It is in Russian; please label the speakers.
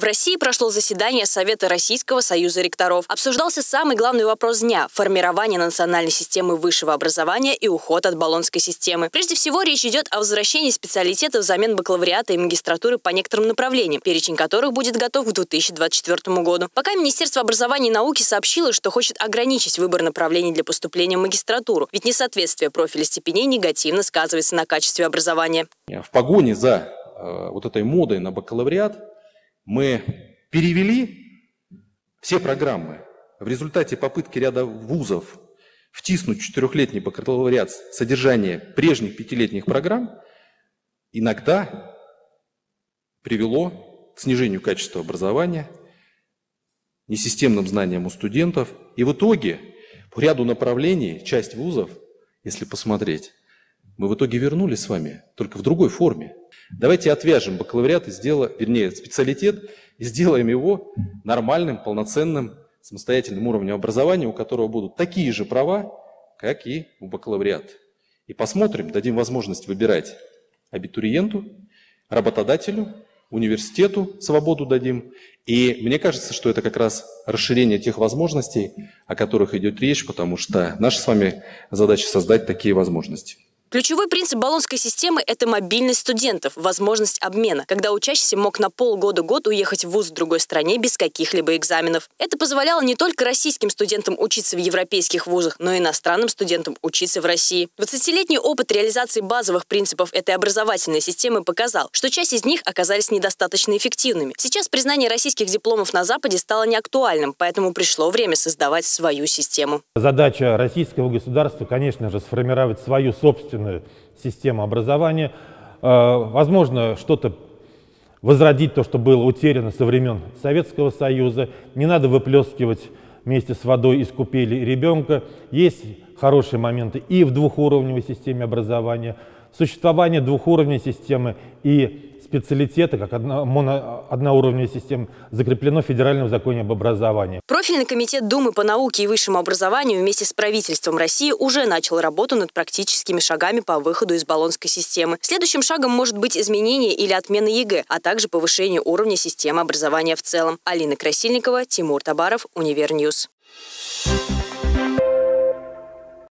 Speaker 1: В России прошло заседание Совета Российского союза ректоров. Обсуждался самый главный вопрос дня – формирование национальной системы высшего образования и уход от баллонской системы. Прежде всего, речь идет о возвращении специалитета взамен бакалавриата и магистратуры по некоторым направлениям, перечень которых будет готов к 2024 году. Пока Министерство образования и науки сообщило, что хочет ограничить выбор направлений для поступления в магистратуру, ведь несоответствие профиля степеней негативно сказывается на качестве образования.
Speaker 2: В погоне за э, вот этой модой на бакалавриат мы перевели все программы. В результате попытки ряда вузов втиснуть четырехлетний бакалавриат содержание прежних пятилетних программ иногда привело к снижению качества образования, несистемным знаниям у студентов. И в итоге по ряду направлений часть вузов, если посмотреть, мы в итоге вернулись с вами, только в другой форме. Давайте отвяжем бакалавриат и сделаем, вернее, специалитет, и сделаем его нормальным, полноценным, самостоятельным уровнем образования, у которого будут такие же права, как и у бакалавриата. И посмотрим, дадим возможность выбирать абитуриенту, работодателю, университету свободу дадим. И мне кажется, что это как раз расширение тех возможностей, о которых идет речь, потому что наша с вами задача создать такие возможности.
Speaker 1: Ключевой принцип баллонской системы – это мобильность студентов, возможность обмена, когда учащийся мог на полгода-год уехать в вуз в другой стране без каких-либо экзаменов. Это позволяло не только российским студентам учиться в европейских вузах, но и иностранным студентам учиться в России. 20-летний опыт реализации базовых принципов этой образовательной системы показал, что часть из них оказались недостаточно эффективными. Сейчас признание российских дипломов на Западе стало неактуальным, поэтому пришло время создавать свою систему.
Speaker 3: Задача российского государства, конечно же, сформировать свою собственную собственную систему образования. Э, возможно, что-то возродить то, что было утеряно со времен Советского Союза. Не надо выплескивать вместе с водой из купели ребенка. Есть хорошие моменты и в двухуровневой системе образования. Существование двухуровневой системы и специалитета, как одна, моно, одноуровневая система, закреплено в Федеральном законе об образовании.
Speaker 1: Профильный комитет Думы по науке и высшему образованию вместе с правительством России уже начал работу над практическими шагами по выходу из Болонской системы. Следующим шагом может быть изменение или отмена ЕГЭ, а также повышение уровня системы образования в целом. Алина Красильникова, Тимур Табаров, Универньюз. Thank you